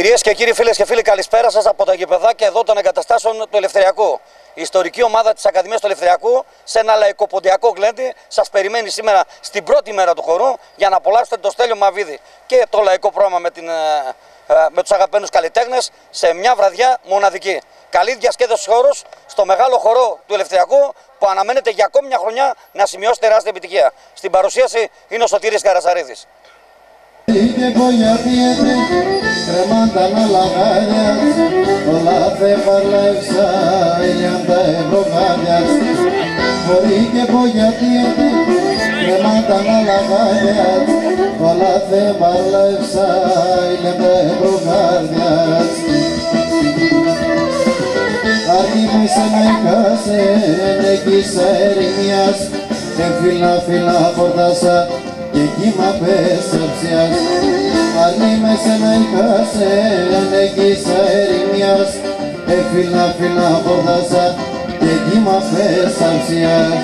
Κυρίες και κύριοι, φίλες και φίλοι, καλησπέρα σας από τα γηπεδάκια εδώ των εγκαταστάσεων του Ελευθεριακού. Η ιστορική ομάδα της Ακαδημίας του Ελευθεριακού σε ένα λαϊκοποντιακό γλέντι σας περιμένει σήμερα στην πρώτη μέρα του χορού για να απολαύσετε το Στέλιο Μαβίδη και το λαϊκό πρόγραμμα με, την, ε, ε, με τους αγαπημένους καλλιτέχνες σε μια βραδιά μοναδική. Καλή διασκέδαση χώρους στο μεγάλο χορό του Ελευθεριακού που αναμένεται για ακόμη μια χρονιά να σημειώσει τεράστια επιτυχία. Στην παρουσίαση είναι ο Σωτήρης Καρασαρίδης. Και κογιατιέται κρεμάντα να λαγάλιας όλα θε παρλεύσα ηλιάντα ευρωγάλιας Μπορεί και κογιατιέται κρεμάντα να λαγάλιας όλα θε παρλεύσα ηλιάντα ευρωγάλιας Αρκεί μέσα να εικάσε νεκίσα ερημιάς Εμφυλά φυλά φορτάσα και κύμα πέσαψιας Αρνή με σένα είχασε ανέγγισα ερημιάς Εφυλά φυλά φορτάσα και κύμα πέσαψιας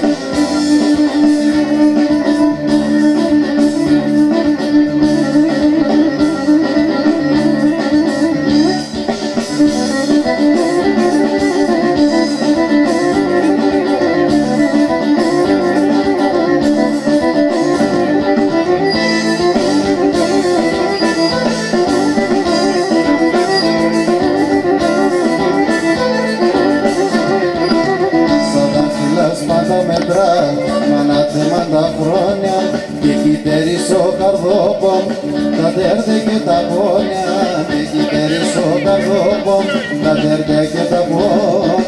κυτερίσω καρδόπομ Τα τέρτε και τα πόνια Και κυτερίσω καρδόπομ Τα τέρτε και τα πόνια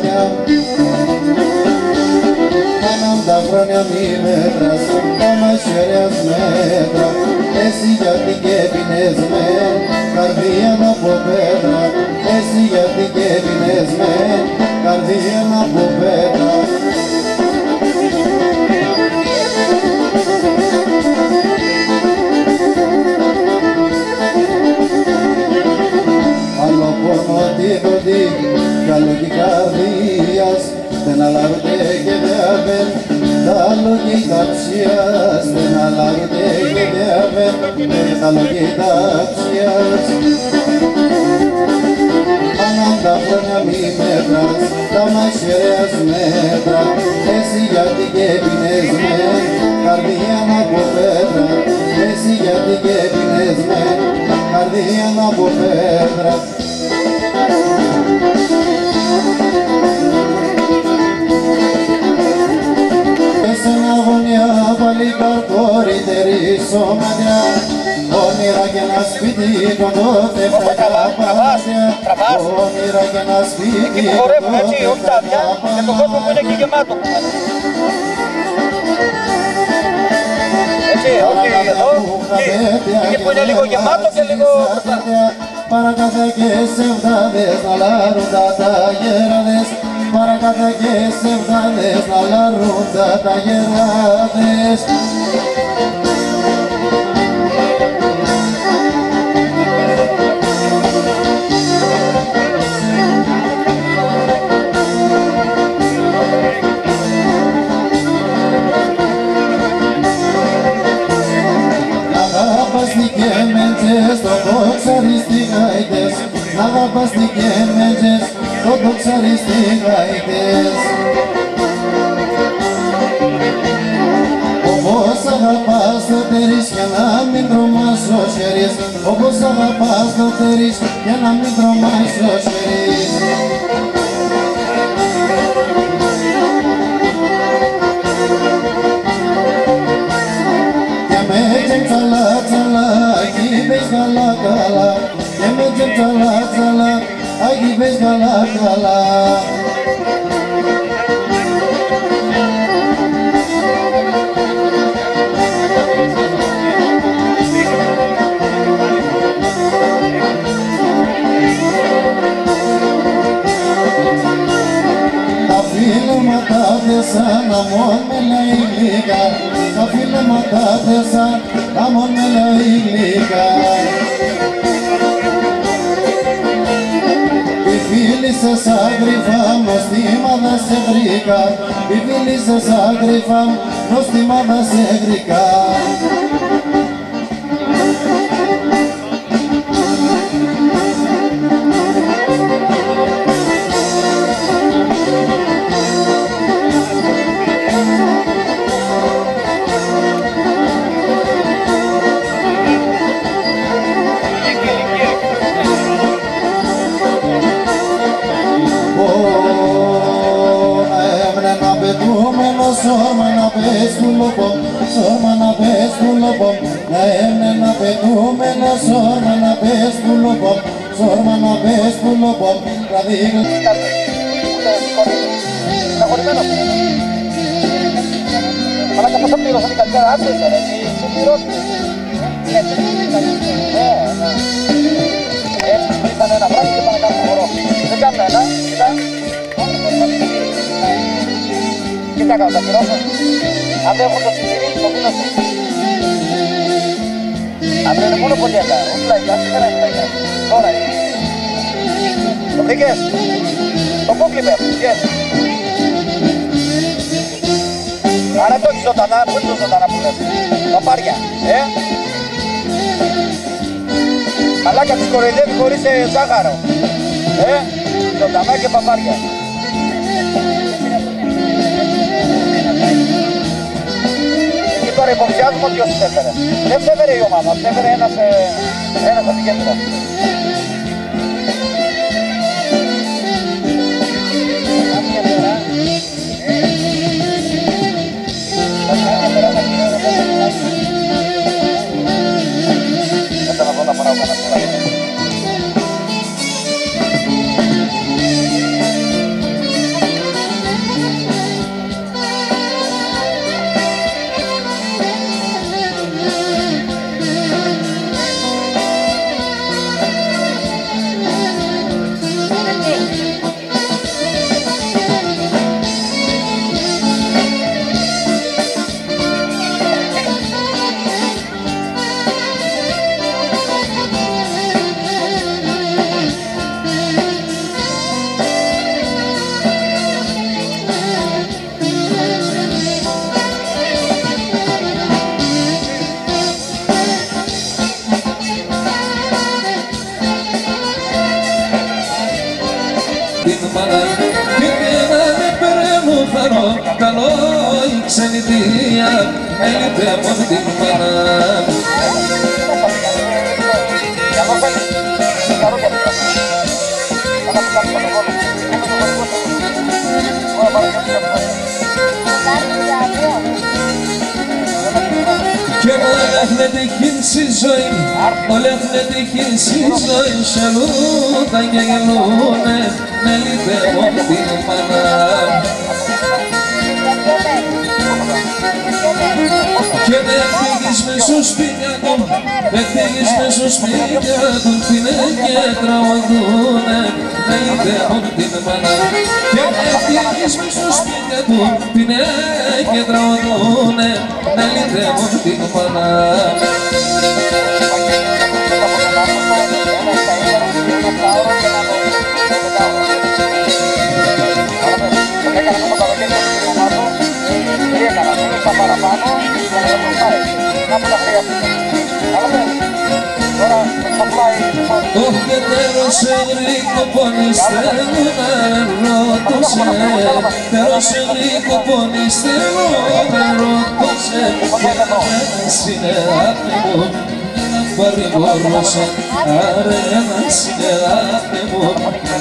διαβέν Τα λόγια ταψίας Ανά τα χρόνια μη μέτρας Τα μαχαίρες μέτρα. Εσύ γιατί και πίνες με Καρδία να πω πέτρα Εσύ γιατί και πίνες με Καρδία να πω καρκόρι τερίσω μαλλιά. Όνειρα και ένα σπίτι κοντό τεφτακά παμάτια Όνειρα και ένα σπίτι Και χορεύουμε έτσι, όχι τα αδειά, και τον κόσμο που είναι εκεί γεμάτο. Έτσι, όχι εδώ, εκεί, εκεί που είναι λίγο γεμάτο και λίγο μπροστά. Παρακάθε και σεβδάδες να λάρουν τα τα γέραδες Παρακάθε και σεβδάδες να λάρουν τα τα μέντζες, το κοξαρίστη γάιτες Αγαπαστικέ μέντζες, το κοξαρίστη γάιτες Όπως αγαπάς το τερίς για να μην τρομάς ο χερίς Όπως αγαπάς το τερίς για να μην τρομάς ο χερίς εκεί πες καλά καλά Και με τζεμ τσαλά Οι φίλησες άγρυφα, νοστιμάδα σε βρήκα λοπό, δηλαδή Σταχωρημένος. Αλλά και πώς θα πληρώσω την καλυτέρα, άσε σε ρε, εσύ πληρώσεις. Έτσι, ναι, ναι. Έτσι, ήταν ένα βράδυ και πάνε κάνω χορό. Δεν κάνουν ένα, κοίτα. Τι θα κάνω, θα πληρώσω. Αν δεν έχω το τσιμπήρι, το πίνω σου. Αύριο είναι μόνο ποντιακά, όχι λαϊκά, σήμερα είναι λαϊκά. Τώρα είναι. Το βρήκες. Το πούκλιπε, yes. Άρα το έχεις ζωντανά, πού είναι το ζωντανά που λες. Παπάρια, ε. Μαλάκα τις κοροϊδεύει χωρίς ε, ζάχαρο. Ε, ζωντανά και παπάρια. Εκεί τώρα υποψιάζουμε ότι όσοι έφερε. Δεν σε έφερε η ομάδα, σε έφερε ένας, ε, ένας αντικέντρο. Στο σπίτια του, με φύγεις μες στο σπίτια του Πίνε και τραγουδούνε, με λυπεύουν την μάνα. Και με φύγεις μες στο σπίτια του, πίνε και τραγουδούνε, με λυπεύουν την μάνα Όχι και τέλος σε γρήγο πονιστεύουνε ρώτωσε Τέλος σε γρήγο πονιστεύουνε ρώτωσε Και ένας είναι άπνη μου να παρηγόρωσε Άρε ένας είναι άπνη μου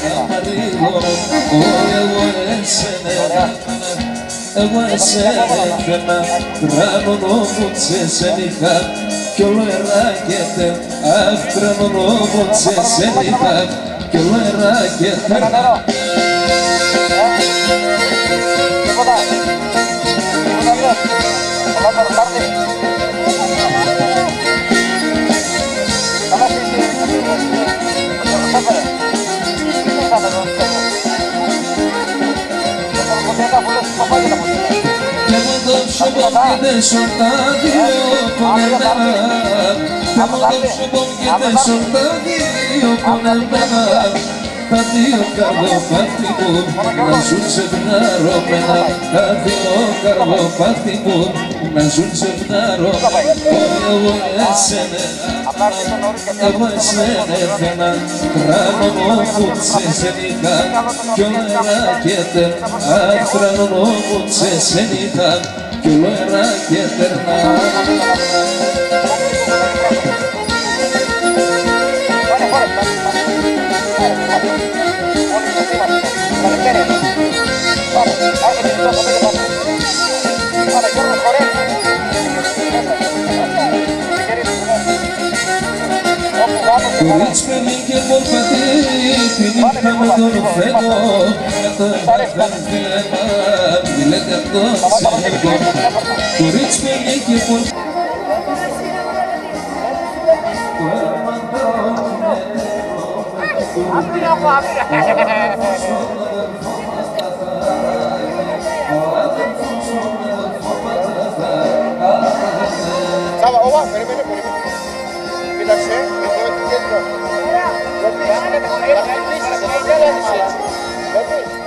να παρηγόρω Όχι εγώ εσένα εγώ εσένα έκανα τράνο μου τσεσενικά κι όλο εράγεται αχ τράνο μου τσεσενικά κι όλο εράγεται. Και δώψω πονκίδες τα δύο πονεμένα και μου δώψω πονκίδες τα δύο πονεμένα τα δύο καρδοπάτι μου να ζουν σε φναρώμενα τα δύο καρδοπάτι μου να ζουν σε φναρώμενα εγώ εσένα εγώ εσένα έφερα τράνο μου που τσεσενικά κι όλο εράκεται αχ τράνο μου τσεσενικά juara Jaternal Κορίτσια και μορφατή, την είχαμε τον φέτο, με τον Βαγγέλη Cagor, Cagor, Corrente peguei que por... Abre a abre. Thank you.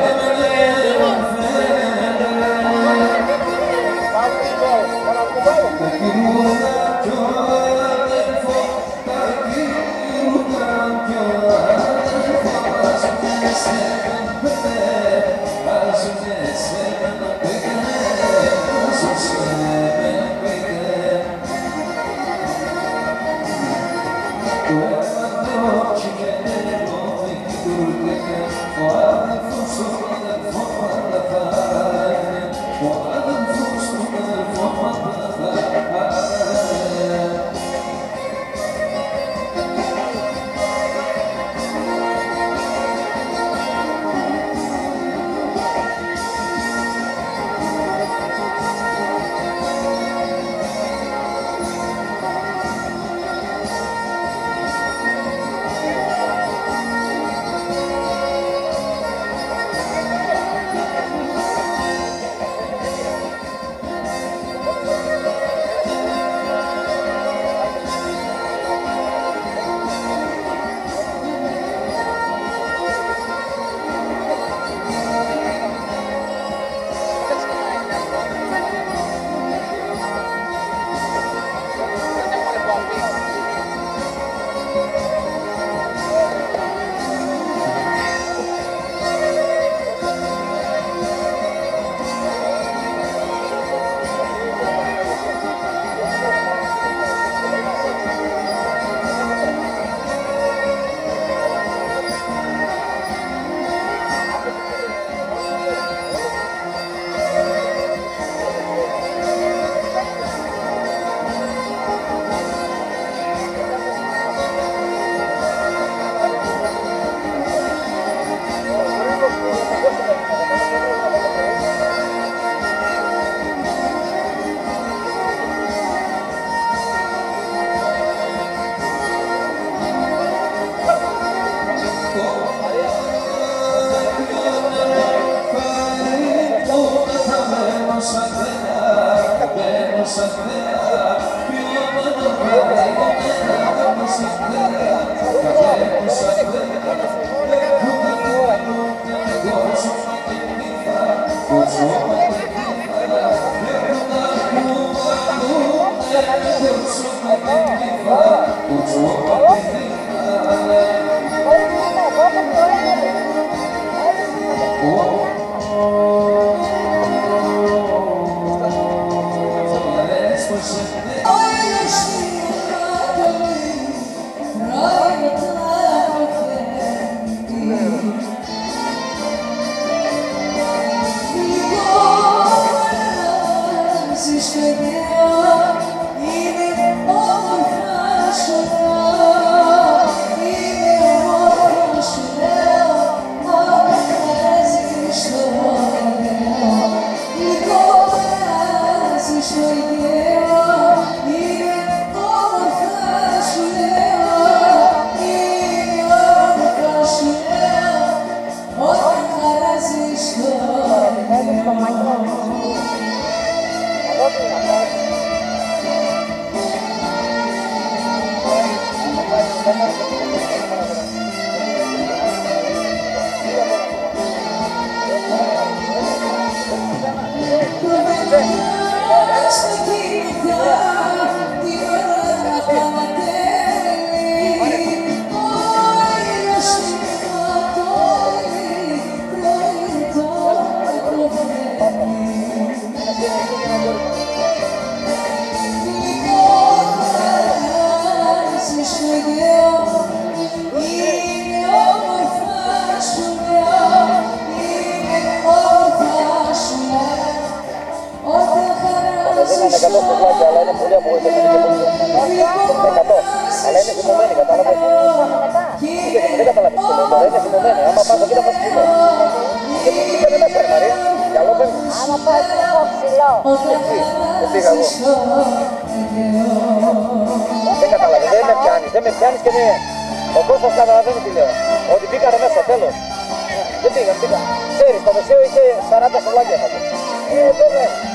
to live forever. Δεν πήγα εγώ. Δεν καταλαβαίνω, δεν με πιάνεις, δεν με πιάνεις και δεν... Ο Κώστας καταλαβαίνει τι λέω. Ότι μπήκανε μέσα, τέλος. Δεν πήγα, πήγα. Ξέρεις, το μεσαίο είχε 40 σολάκια θα πω. Ε, βέβαια.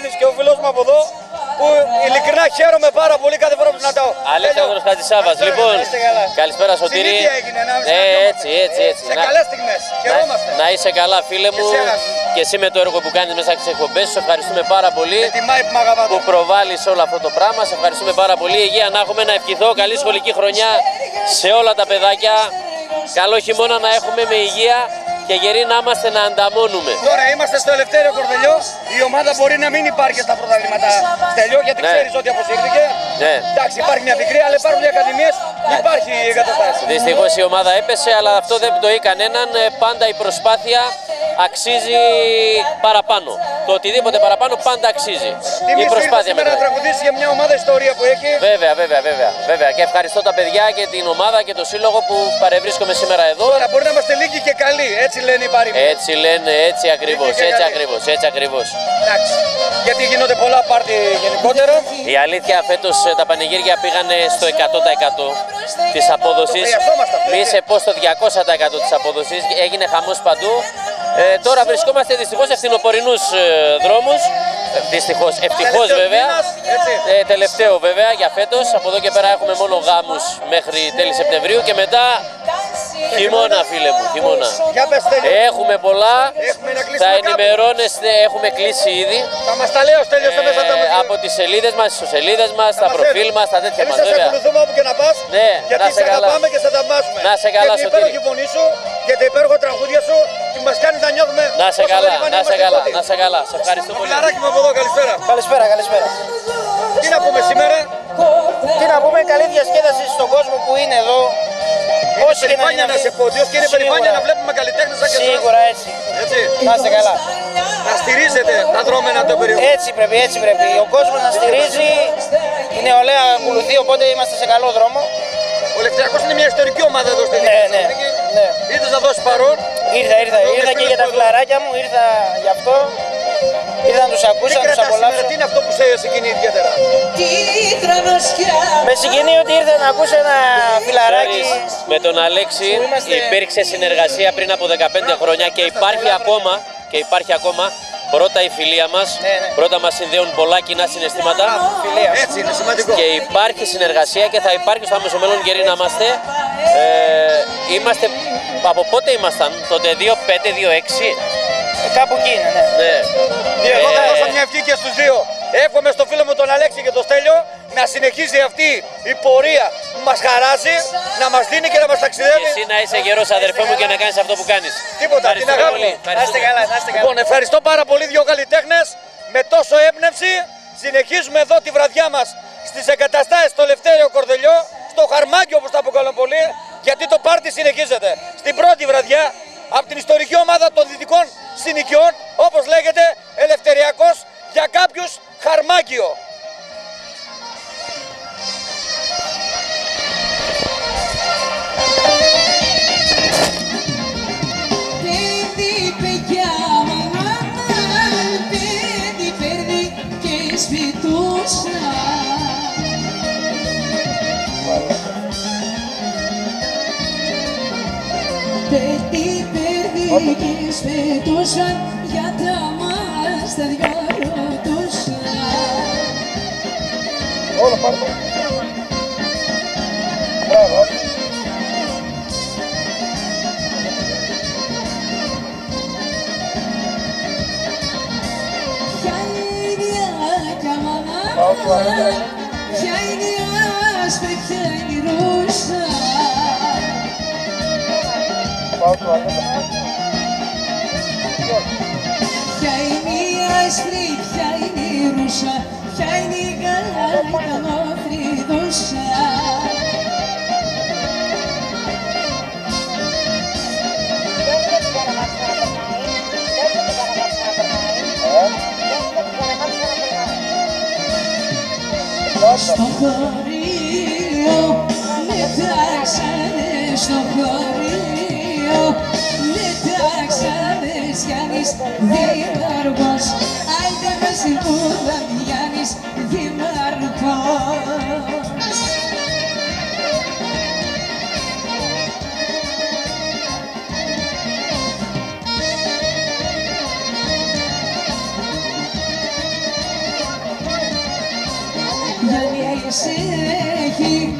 Στέλιο Μαβίδης και ο φίλος μου από εδώ που ειλικρινά χαίρομαι πάρα πολύ κάθε φορά που συναντάω. Αλέξανδρος Χατζησάβας. Αυτό είναι, Λοιπόν, να είστε καλά. καλησπέρα Σωτήρη. Συνήθεια έγινε, να μην Ε, συναντιόμαστε. έτσι, έτσι, έτσι. Σε Να- καλές στιγμές. Να, Χαιρόμαστε. να είσαι καλά φίλε μου Και εσένα. και εσύ με το έργο που κάνεις μέσα στις εκπομπές σου. Ευχαριστούμε πάρα πολύ Με τιμάει που με αγαπάτε. που προβάλλεις όλο αυτό το πράγμα. Σε ευχαριστούμε πάρα πολύ. Υγεία να έχουμε να ευχηθώ. Καλή σχολική χρονιά σε όλα τα παιδάκια. Καλό χειμώνα να έχουμε με υγεία και γεροί να είμαστε να ανταμώνουμε. Τώρα είμαστε στο Ελευθέριο Κορδελιό. Η ομάδα μπορεί να μην υπάρχει στα πρωταθλήματα Στέλιο γιατί Ναι. ξέρεις ότι αποσύρθηκε. Ναι. Εντάξει, υπάρχει μια πικρή, αλλά υπάρχουν οι ακαδημίες, υπάρχει η εγκαταστάση. Δυστυχώς η ομάδα έπεσε, αλλά αυτό δεν πτωεί κανέναν. Ε, Πάντα η προσπάθεια αξίζει παραπάνω. Το οτιδήποτε παραπάνω πάντα αξίζει. Τιμή Η σου ήρθες προσπάθεια σήμερα να μετράει. τραγουδήσεις για μια ομάδα ιστορία που έχει. Βέβαια, βέβαια, βέβαια, βέβαια. Και ευχαριστώ τα παιδιά και την ομάδα και το σύλλογο που παρευρίσκομαι σήμερα εδώ. Τώρα μπορεί να είμαστε λίγοι και καλοί, έτσι λένε οι παρήμοι. Έτσι λένε, έτσι ακριβώς, Λίγοι και έτσι καλοί. ακριβώς, έτσι ακριβώς. Εντάξει. Γιατί γίνονται πολλά πάρτι γενικότερα. Η αλήθεια φέτος τα πανηγύρια πήγανε στο 100% της απόδοσης. χρειαζόμαστε αυτό, Μη έτσι. σε πω στο 200% της απόδοσης. Έγινε χαμός παντού. Ε, τώρα βρισκόμαστε δυστυχώς σε φθινοπορεινού ε, δρόμους. Δυστυχώς, ευτυχώς Τελευταίος βέβαια. μήνας, έτσι. Ε, τελευταίο βέβαια για φέτος. Από εδώ και πέρα έχουμε μόνο γάμους μέχρι τέλη Σεπτεμβρίου και μετά χειμώνα, φίλε μου. Χειμώνα. Για πες Στέλιο. Έχουμε πολλά. Έχουμε να κλείσουμε Θα κάπου. ενημερώνεστε, έχουμε κλείσει ήδη. Θα μας τα λέει ο Στέλιος στο μέσα τα Ε, από τις σελίδες μας, στις σελίδες μας, τα προφίλ μας, τα τέτοια Εμείς μας, θα σε βέβαια. ακολουθούμε όπου και να πας. Ναι, γιατί να σε σε καλά. αγαπάμε και σε θαυμάζουμε. Να σε καλά, Για την Σωτήρη. υπέροχη φωνή σου, για τα υπέροχα τραγούδια σου και μας κάνεις να νιώθουμε Να σε πόσο καλά, περήφανοι να σε είμαστε καλά, πρώτοι. να σε καλά. Σε ευχαριστώ πολύ. Φιλαράκι μου από εδώ, καλησπέρα. Καλησπέρα, καλησπέρα. Τι να πούμε σήμερα, Τι να πούμε, καλή διασκέδαση στον κόσμο που είναι εδώ. Είναι Όσοι και να περηφάνεια είναι να αυτοί. σε πόντιος και είναι Σίγουρα. περηφάνεια να βλέπουμε καλλιτέχνες σαν και εσάς. Σίγουρα έτσι. Έτσι. Να είστε καλά. Να στηρίζετε τα δρόμενα των περιοχών. Έτσι πρέπει, έτσι πρέπει. Ο κόσμος να στηρίζει. Η νεολαία ακολουθεί, οπότε είμαστε σε καλό δρόμο. Ο Λευτριακός είναι μια ιστορική ομάδα εδώ στην Ναι, ναι, ναι. Ήρθες να δώσεις παρόν. Ήρθα, ήρθα, Εδώ ήρθα με και για τα φίλους φιλαράκια μου, ήρθα γι' αυτό. Ήρθα να τους Τι ακούσω, να τους κρατάς σήμερα, απολαύσω. τι είναι αυτό που σε συγκινεί ιδιαίτερα; Με συγκινεί ότι ήρθα να ακούσω ένα φιλαράκι. Ξέρεις, με τον Αλέξη Που είμαστε- υπήρξε συνεργασία πριν από 15 χρόνια και υπάρχει ακόμα, και υπάρχει ακόμα πρώτα η φιλία μας, Ναι, ναι. πρώτα μας συνδέουν πολλά κοινά συναισθήματα Φιλία. Έτσι είναι σημαντικό. και υπάρχει συνεργασία και θα υπάρχει στο άμεσο μέλλον γεροί να είμαστε. Ε, είμαστε, από πότε ήμασταν, τότε 2-5, 2-6. Ε, Κάπου εκεί είναι, ναι. Ναι. Εγώ θα Ε, δώσω μια ευχή και στους δύο. Εύχομαι στο φίλο μου τον Αλέξη και τον Στέλιο να συνεχίζει αυτή η πορεία που μας χαράζει, να μας δίνει και να μας και ταξιδεύει. εσύ να είσαι γερός αδερφέ μου και να κάνεις αυτό που κάνεις. Τίποτα, την Ευχαριστούμε αγάπη πολύ. μου. Να είστε Ευχαριστούμε. καλά, να είστε καλά. Λοιπόν, ευχαριστώ πάρα πολύ δύο καλλιτέχνες με τόσο έμπνευση. Συνεχίζουμε εδώ τη βραδιά μας στις εγκαταστάσεις στο Λευτέριο Κορδελιό, στο Χαρμάκιο όπως τα αποκαλούν πολλοί, γιατί το πάρτι συνεχίζεται. Στην πρώτη βραδιά από την ιστορική ομάδα των δυτικών συνοικιών, όπως λέγεται, Ελευθεριακός για κάποιους Χαρμάκιο. Παιδί παιδιά μαμά, παιδί παιδί και σπιτούσα παιδί και σπιτούσα για τα μας τα δυο ρωτούσα Όλο πάρ' το. Μπράβο. Χιάνια μαμά, χιάνια σπίτια γυρούσα Πάω του η άσπρη, ποια είναι η ρούσα, ποια είναι η γαλάκα μαύρη δόσα. Στο χωρίο με τάξανε στο χωρίο τάξανε Γιάννης Δήμαρχος Άιντε με σιγούδα Γιάννης Δήμαρχος Γιάννης έχει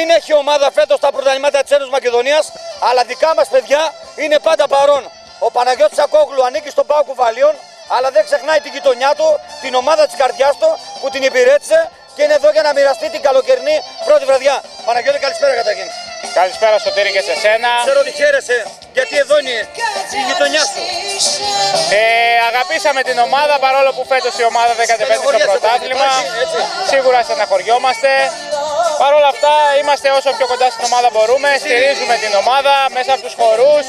μην έχει ομάδα φέτος στα πρωταθλήματα της Ένωσης Μακεδονίας, αλλά δικά μας παιδιά είναι πάντα παρόν. Ο Παναγιώτης Ακόγλου ανήκει στον Πάο Κουβαλίων, αλλά δεν ξεχνάει την γειτονιά του, την ομάδα της καρδιάς του που την υπηρέτησε και είναι εδώ για να μοιραστεί την καλοκαιρινή πρώτη βραδιά. Παναγιώτη, καλησπέρα καταρχήν. Καλησπέρα Σωτήρη και σε σένα. Ξέρω ότι χαίρεσαι, γιατί εδώ είναι η γειτονιά σου. Ε, αγαπήσαμε την ομάδα παρόλο που φέτος η ομάδα δεν κατεβαίνει στο Στεναχωριέσαι, πρωτάθλημα. έτσι, έτσι. Σίγουρα στεναχωριόμαστε. Παρ' όλα αυτά είμαστε όσο πιο κοντά στην ομάδα μπορούμε, στηρίζουμε την ομάδα μέσα από τους χορούς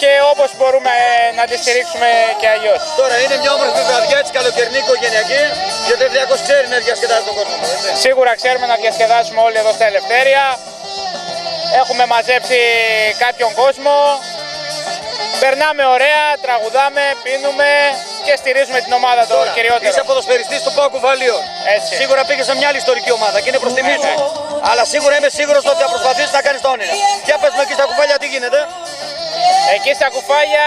και όπως μπορούμε ε, να τη στηρίξουμε και αλλιώς. Τώρα είναι μια όμορφη βραδιά, έτσι καλοκαιρινή οικογενειακή, γιατί ο Ελευθεριακός ξέρει να διασκεδάζει τον κόσμο. Έτσι. Σίγουρα ξέρουμε να διασκεδάσουμε όλοι εδώ στα Ελευθέρια. Έχουμε μαζέψει κάποιον κόσμο. Περνάμε ωραία, τραγουδάμε, πίνουμε και στηρίζουμε την ομάδα το Τώρα, κυριότερο. είσαι ποδοσφαιριστής του Πάου Κουβαλίων. Έτσι. Σίγουρα πήγες σε μια άλλη ιστορική ομάδα και είναι προς τιμή σου. Αλλά σίγουρα είμαι σίγουρος ότι θα προσπαθήσεις να κάνεις τα όνειρα. Για πες με εκεί στα κουβάλια τι γίνεται; Εκεί στα κουφάλια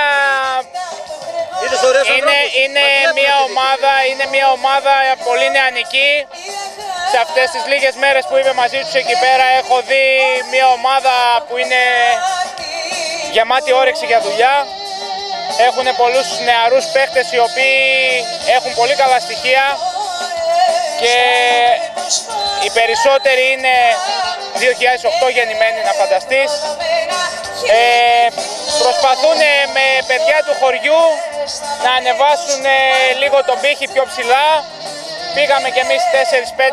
Είδες ωραίους είναι, ανθρώπους. είναι Μας βλέπουν μια αυτή τη ομάδα, είναι μια ομάδα πολύ νεανική. Σε αυτές τις λίγες μέρες που είμαι μαζί τους εκεί πέρα έχω δει μια ομάδα που είναι γεμάτη όρεξη για δουλειά. Έχουν πολλούς νεαρούς παίχτες οι οποίοι έχουν πολύ καλά στοιχεία και οι περισσότεροι είναι 2008 γεννημένοι να φανταστείς. Ε, προσπαθούν με παιδιά του χωριού να ανεβάσουν ε, λίγο τον πύχη πιο ψηλά. Πήγαμε κι εμείς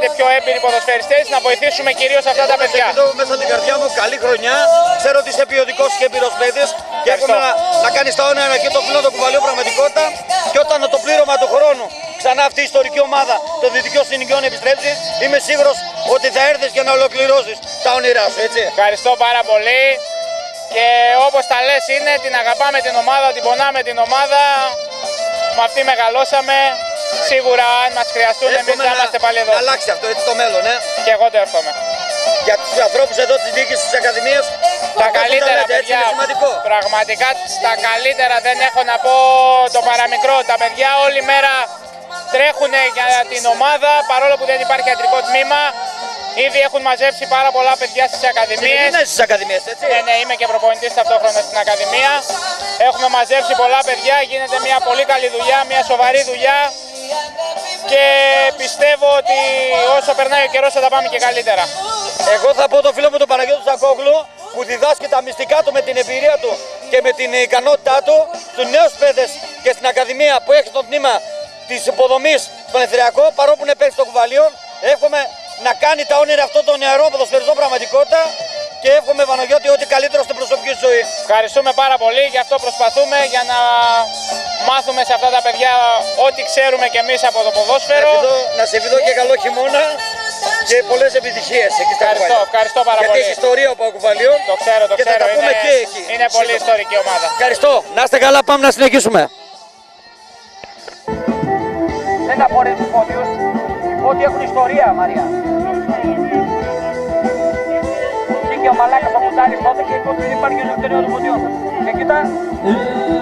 4-5 πιο έμπειροι ποδοσφαιριστές να βοηθήσουμε κυρίως αυτά τα Εγώ παιδιά. σε κοιτώ μέσα από την καρδιά μου, καλή χρονιά. Ξέρω ότι είσαι ποιοτικός και εμπειρός παίκτης και εύχομαι να, να κάνεις τα όνειρα και το φιλό του κουβαλιού πραγματικότητα. Και όταν το πλήρωμα του χρόνου ξανά αυτή η ιστορική ομάδα των δυτικών συνοικιών επιστρέψει, είμαι σίγουρος ότι θα έρθεις και να ολοκληρώσεις τα όνειρά σου, έτσι. Ευχαριστώ πάρα πολύ και όπως τα λες είναι την αγαπάμε την ομάδα, την πονάμε την ομάδα. Με αυτή μεγαλώσαμε. Σίγουρα αν μας χρειαστούν εμείς Εύχομαι θα να, είμαστε πάλι εδώ. να αλλάξει αυτό έτσι το μέλλον, ε. Και εγώ το εύχομαι. Για τους ανθρώπους εδώ της διοίκησης της Ακαδημίας, Τα αυτό καλύτερα λέτε, έτσι παιδιά, είναι σημαντικό. πραγματικά τα καλύτερα δεν έχω να πω το παραμικρό. Τα παιδιά όλη μέρα τρέχουν για την ομάδα παρόλο που δεν υπάρχει ιατρικό τμήμα. Ήδη έχουν μαζέψει πάρα πολλά παιδιά στις ακαδημίες. Είναι στις Ακαδημίες, έτσι. Ναι, ναι, είμαι και προπονητής ταυτόχρονα στην Ακαδημία. Έχουμε μαζέψει πολλά παιδιά, γίνεται μια πολύ καλή δουλειά, μια σοβαρή δουλειά και πιστεύω ότι όσο περνάει ο καιρός θα τα πάμε και καλύτερα. Εγώ θα πω το φίλο μου τον Παναγιώτο Σακόγλου που διδάσκει τα μυστικά του με την εμπειρία του και με την ικανότητά του στους νέους παιδες και στην Ακαδημία που έχει το τμήμα της υποδομής στον Εθνιακό παρόλο που είναι παίκτη των κουβαλίων. Εύχομαι να κάνει τα όνειρα αυτό των νεαρών ποδοσφαιριστών πραγματικότητα και εύχομαι Παναγιώτη ό,τι καλύτερο στην προσωπική σου ζωή. Ευχαριστούμε πάρα πολύ, γι' αυτό προσπαθούμε για να μάθουμε σε αυτά τα παιδιά ό,τι ξέρουμε κι εμείς από το Να ποδόσφαιρο. ευχηθώ- Να σε ευχηθώ και καλό χειμώνα και πολλές επιτυχίες εκεί στα Ευχαριστώ, κουβάλια. ευχαριστώ πάρα Γιατί πολύ. έχει ιστορία ο Παγκουβαλίων Το ξέρω, το και θα ξέρω. τα πούμε είναι, και εκεί. είναι πολύ Σίγουρα. ιστορική ομάδα. Ευχαριστώ. Να είστε καλά, πάμε να συνεχίσουμε. Δεν απορρέει τους πόντιους, ότι έχουν ιστορία, Μαρία. Και ο Μαλάκας ο Μουτάλης τότε και τότε δεν υπάρχει ελευθερία των πόντιων. Και κοίτα, Έστα είμαι. Η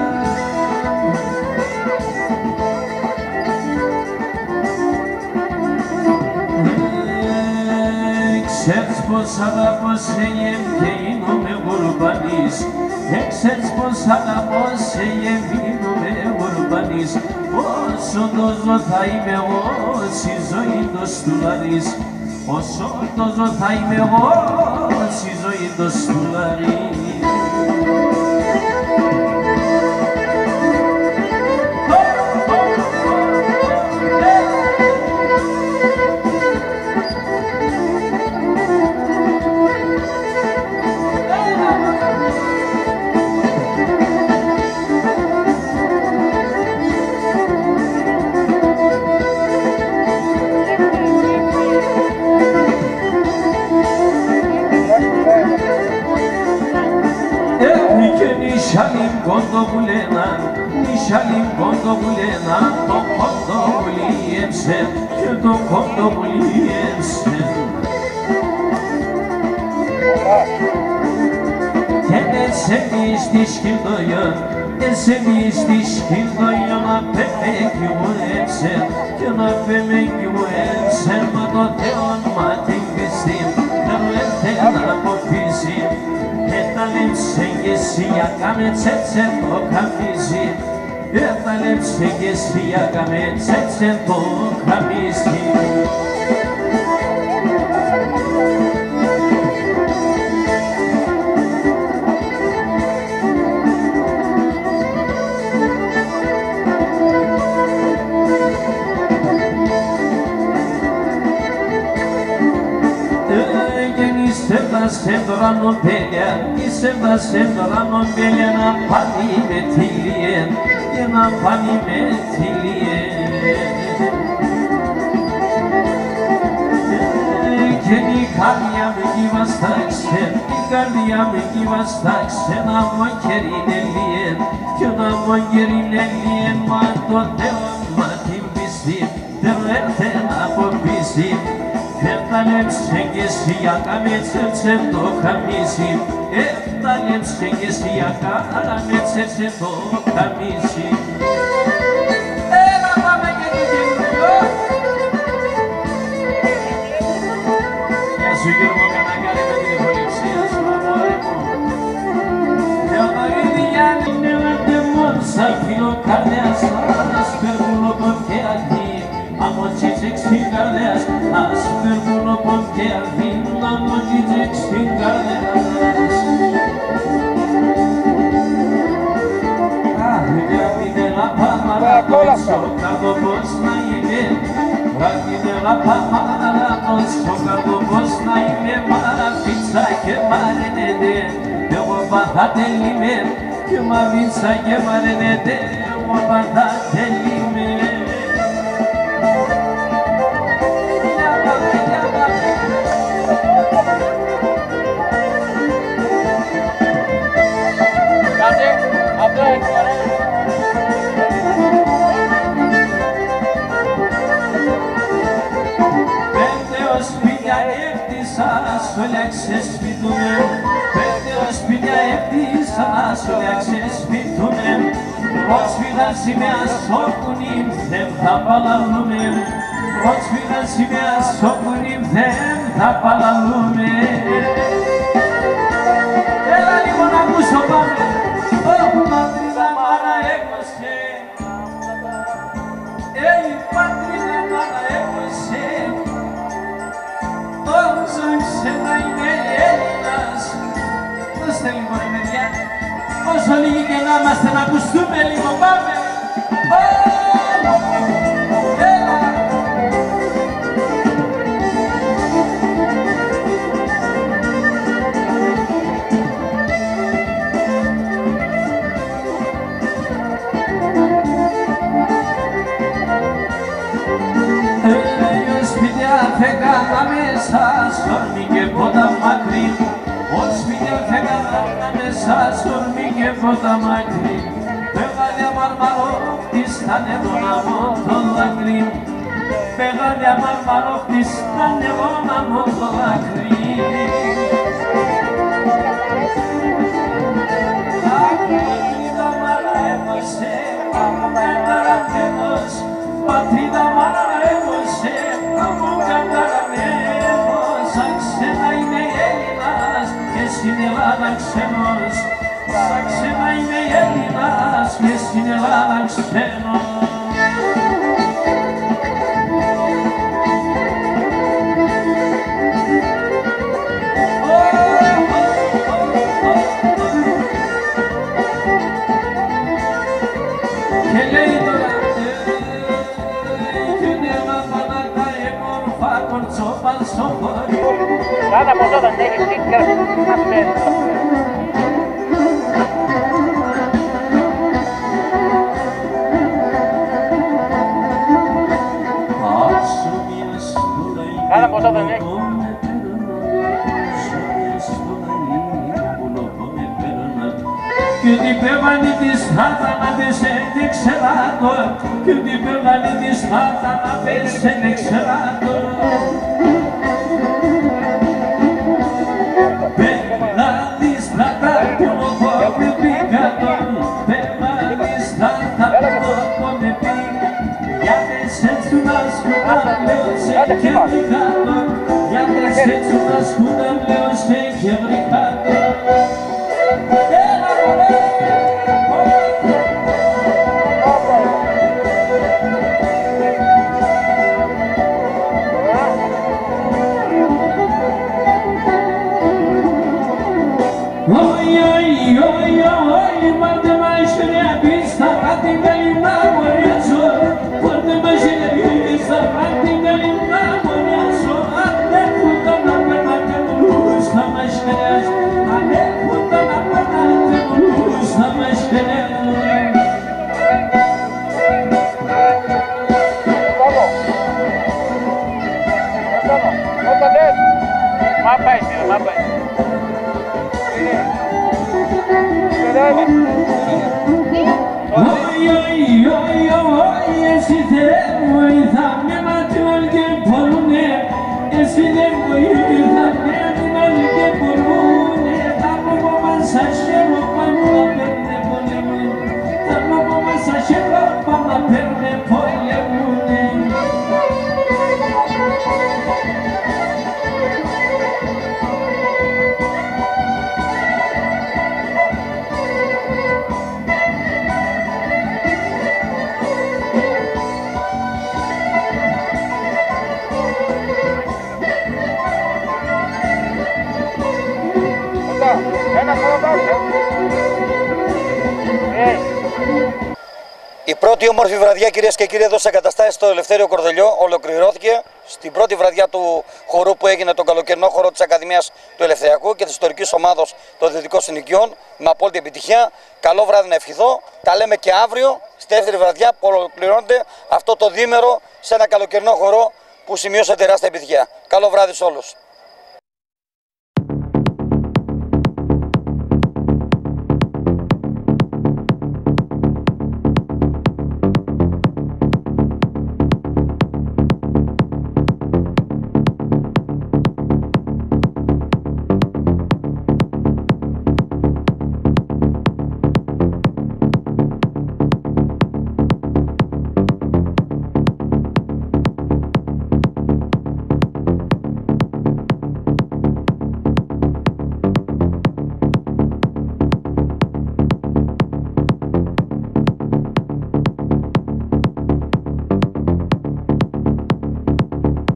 πως αγαπώ σε γεμ και γίνομαι γουρμπανής Ξέρεις πως αγαπώ σε γεμ γίνομαι γουρμπανής Όσο το ζω θα είμαι εγώ στη ζωή το στουλαρής Όσο το ζω θα είμαι εγώ στη ζωή το στουλαρής κόντο που λένα, νησιάλι κόντο που λένα, το κόντο που λίεψε και το κόντο που λίεψε. Και σε μη στη σκηνδοϊό, σε μη στη σκηνδοϊό να πέμε κι μου έψε, και να πέμε κι μου έψε, μα το Θεό μα Έταλεψε και εσύ κάμε τσέτσε το καμίζι, Έταλεψε και εσύ κάμε τσέτσε το καμίζι. σε δράνο πέλια, είσαι σε δράνο πέλια να πάνει με τυλίε, και να πάνει με τυλίε. Και η καρδιά με κυβαστάξε, η καρδιά με κυβαστάξε, να μου κερίνε λιέ, και να μου κερίνε λιέ, μα το Θεό μα την πιστή, δεν έρθε να αποπίσει, Έφταλεψε και εσύ ακαμέτσεψε το καμίσι Έφταλεψε και εσύ ακαμέτσεψε το καμίσι. Έλα πάμε και το γυρνό Γεια σου Γιώργο Καναγκάρη με την ευοληψία σου αμόρε μου. Θεοδωρίδη Γιάννη νελάτε μόνο σαν φίλο καρδιάς Ας περνούν όπως και αρχή Άμμο τσίτσεκ στην καρδιάς Ας περνούν όπως και αρχή Άμμο τσίτσεκ στην καρδιάς πάμαρα στο κάτω πως να είμαι Ράγινε la πάμαρα στο κάτω πως να είμαι Μαραβίτσα και μαρενέτε Εγώ παθάτε λίμε και σου λέξε σπίτουνε Πέντε ως σπίτια έφτιασα, σου λέξε σπίτουνε Πρόσφυγα σημαία σώπουν ήρθεν θα παλαλούμε Πρόσφυγα σημαία σώπουν ήρθεν θα παλαλούμε Όσο λίγοι και να είμαστε να ακουστούμε λίγο πάμε στορμί και πότα μακρύ Μεγάλη αμαρμαρόχτης τα νερόνα μου το δάκρυ. Μεγάλη αμαρμαρόχτης τα νερόνα μου το δάκρυ. Πατρίδα μάνα έμωσε, από καταραμένος Πατρίδα μάνα έμωσε, από καταραμένος Σαν ξένα είμαι Έλληνας και στην Ελλάδα ξένος Σαν ξένα είμαι Έλληνας και στην Ελλάδα ξένος ξεράτο Κι ότι πέβανε της θάτανατες έντε ξεράτο Ay ay ay ay ay ay Η πρώτη όμορφη βραδιά, κυρίες και κύριοι, εδώ σε εγκαταστάσεις στο Ελευθέριο Κορδελιό ολοκληρώθηκε στην πρώτη βραδιά του χορού που έγινε τον καλοκαιρινό χορό της Ακαδημίας του Ελευθεριακού και της ιστορικής ομάδα των Δυτικών Συνοικιών. Με απόλυτη επιτυχία. Καλό βράδυ να ευχηθώ. Τα λέμε και αύριο, στη δεύτερη βραδιά που ολοκληρώνεται αυτό το δίμερο σε ένα καλοκαιρινό χορό που σημείωσε τεράστια επιτυχία. Καλό βράδυ σε όλους.